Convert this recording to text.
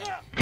yeah